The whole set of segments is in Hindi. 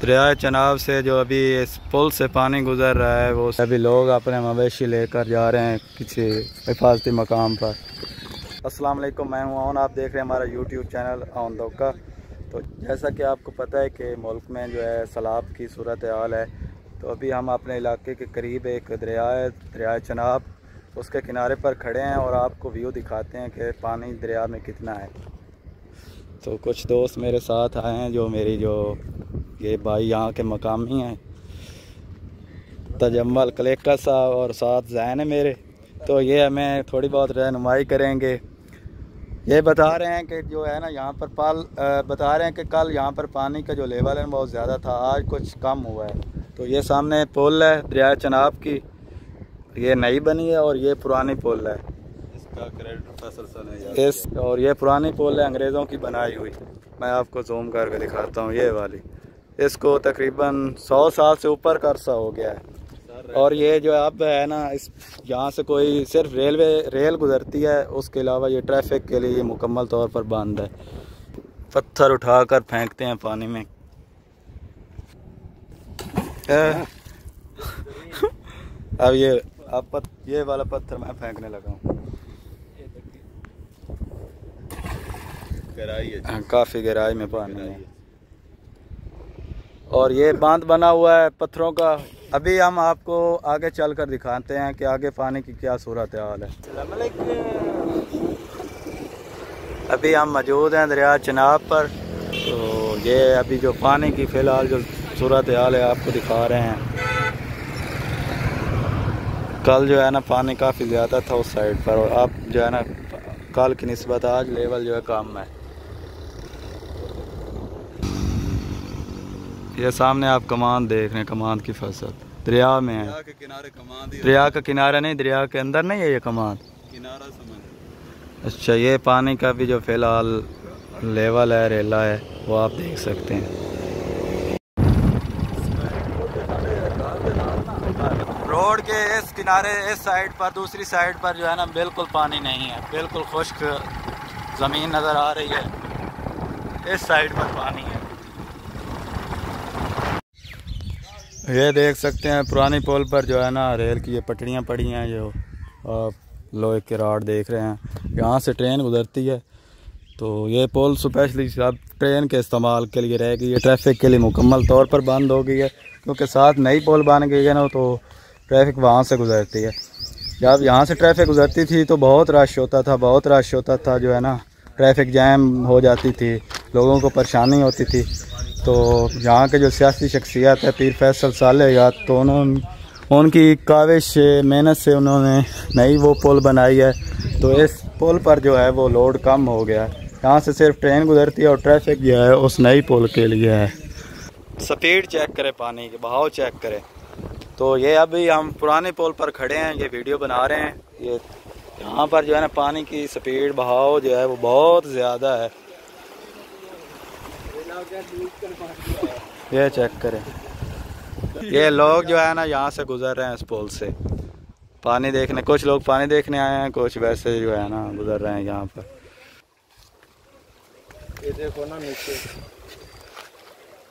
दरिया चनाब से जो अभी इस पुल से पानी गुजर रहा है, वो सभी लोग अपने मवेशी लेकर जा रहे हैं किसी हिफाजती मकाम पर। अस्सलाम वालेकुम, मैं हूँ और आप देख रहे हैं हमारा यूट्यूब चैनल आन दौका। तो जैसा कि आपको पता है कि मुल्क में जो है सैलाब की सूरत हाल है तो अभी हम अपने इलाके के करीब एक दरिया है, दरिया चनाब उसके किनारे पर खड़े हैं और आपको व्यू दिखाते हैं कि पानी दरिया में कितना है। तो कुछ दोस्त मेरे साथ आए हैं जो मेरी जो ये भाई यहाँ के मकामी हैं। तजम्मल कलेक्टर साहब और साथ जैन है मेरे। तो ये हमें थोड़ी बहुत रहनुमाई करेंगे। ये बता रहे हैं कि जो है ना यहाँ पर पाल बता रहे हैं कि कल यहाँ पर पानी का जो लेवल है बहुत ज़्यादा था, आज कुछ कम हुआ है। तो ये सामने पुल है, दरिया चनाब की। ये नई बनी है और ये पुरानी पुल है। क्रेडिट फैसल इस और ये पुरानी पुल है अंग्रेज़ों की बनाई हुई। मैं आपको जूम करके दिखाता हूँ ये वाली। इसको तकरीबन सौ साल से ऊपर का अरसा हो गया है। और ये जो अब है ना इस यहाँ से कोई सिर्फ़ रेलवे रेल गुजरती है उसके अलावा ये ट्रैफ़िक के लिए मुकम्मल तौर पर बंद है। पत्थर उठाकर फेंकते हैं पानी में। अब ये अब पत, ये वाला पत्थर मैं फेंकने लगा हूँ गहराई है काफ़ी गहराई में पानी है। और ये बाँध बना हुआ है पत्थरों का। अभी हम आपको आगे चल कर दिखाते हैं कि आगे पानी की क्या सूरत हाल है। अभी हम मौजूद हैं दरिया चनाब पर। तो ये अभी जो पानी की फ़िलहाल जो सूरत हाल है आपको दिखा रहे हैं। कल जो है ना पानी काफ़ी ज़्यादा था उस साइड पर और अब जो है ना, कल की नस्बत आज लेवल जो है कम है। ये सामने आप कमान देख रहे हैं कमान की फ़सल दरिया में है। दरिया के किनारे कमान दरिया का किनारा नहीं दरिया के अंदर नहीं है ये कमान? किनारा समझ अच्छा ये पानी का भी जो फ़िलहाल लेवल है रेला है वो आप देख सकते हैं। रोड के इस किनारे इस साइड पर दूसरी साइड पर जो है ना बिल्कुल पानी नहीं है। बिल्कुल खुश्क ज़मीन नज़र आ रही है। इस साइड पर पानी है। ये देख सकते हैं, पुरानी पोल पर जो है ना रेल की ये पटड़ियाँ पड़ी हैं जो आप लोहे के राड देख रहे हैं। यहाँ से ट्रेन गुजरती है तो ये पोल स्पेशली सब ट्रेन के इस्तेमाल के लिए रहेगी, ये ट्रैफ़िक के लिए मुकम्मल तौर पर बंद हो गई है, क्योंकि साथ नई पोल बन गई है ना तो ट्रैफ़िक वहाँ से गुजरती है। जब यहाँ से ट्रैफ़िक गुजरती थी तो बहुत रश होता था, बहुत रश होता था जो है ना, ट्रैफ़िक जैम हो जाती थी, लोगों को परेशानी होती थी। तो यहाँ के जो सियासी शख्सियत है, पीर फैसल साल तो उन्होंने उनकी काविश मेहनत से उन्होंने नई वो पुल बनाई है। तो इस पुल पर जो है वो लोड कम हो गया है। यहाँ से सिर्फ़ ट्रेन गुजरती है और ट्रैफ़िक जो है उस नई पुल के लिए है। स्पीड चेक करें पानी के, बहाव चेक करें। तो ये अभी हम पुराने पुल पर खड़े हैं, ये वीडियो बना रहे हैं। ये यहाँ पर जो है ना, पानी की स्पीड, बहाव जो है वो बहुत ज़्यादा है। ये चेक करें। ये लोग जो है ना यहाँ से गुजर रहे हैं इस पुल से। पानी देखने कुछ लोग पानी देखने आए हैं कुछ वैसे जो है ना गुजर रहे हैं यहाँ पर। ये देखो ना नीचे।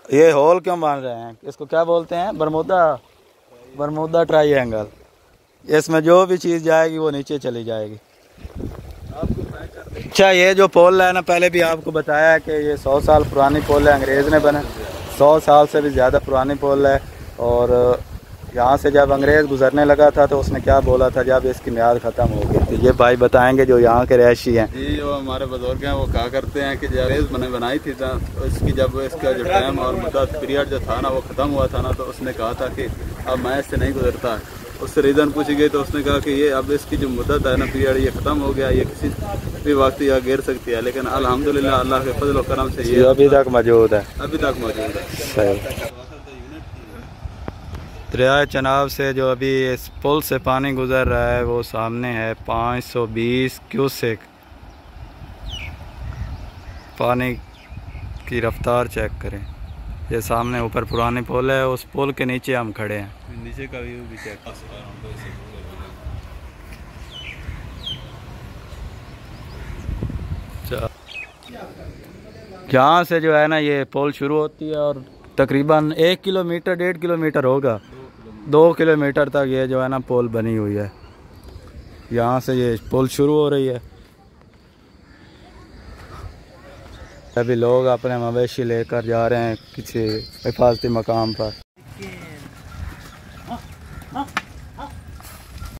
ये होल क्यों बन रहे हैं? इसको क्या बोलते हैं? बरमुदा? बरमुदा ट्राइंगल इसमें जो भी चीज़ जाएगी वो नीचे चली जाएगी। अच्छा ये जो पोल है ना, पहले भी आपको बताया कि ये सौ साल पुरानी पोल है, अंग्रेज़ ने बना। सौ साल से भी ज़्यादा पुरानी पोल है और यहाँ से जब अंग्रेज़ गुजरने लगा था तो उसने क्या बोला था, जब इसकी म्याद ख़त्म हो गई थी। ये भाई बताएँगे जो यहाँ के रहशी हैं। जी जो हमारे बुज़ुर्ग हैं, वो कहा करते हैं कि जब अंग्रेज़ बने, बनाई थी तो इसकी जब इसका जो टाइम और मुद्दत पीरियड जो था ना, वो ख़त्म हुआ था ना तो उसने कहा था कि अब मैं इससे नहीं गुजरता। उससे रीज़न पूछी गई तो उसने कहा कि ये अब इसकी जो मुद्दत है ना पीरियड ये ख़त्म हो गया ये किसी भी वक्त यह गिर सकती है लेकिन अल्हम्दुलिल्लाह अल्लाह के फजल करम से ये अभी तक मौजूद है। अभी तक मौजूद है। दरिया चनाब से जो अभी इस पुल से पानी गुज़र रहा है वो सामने है 520 क्यूसेक। पानी की रफ्तार चेक करें। ये सामने ऊपर पुरानी पोल है उस पोल के नीचे हम खड़े हैं। नीचे का व्यू भी चेक जहाँ से जो है ना ये पोल शुरू होती है और तकरीबन एक किलोमीटर डेढ़ किलोमीटर होगा। दो किलोमीटर तक ये जो है ना पोल बनी हुई है। यहाँ से ये पोल शुरू हो रही है। अभी लोग अपने मवेशी लेकर जा रहे हैं किसी हिफाजती मकाम पर।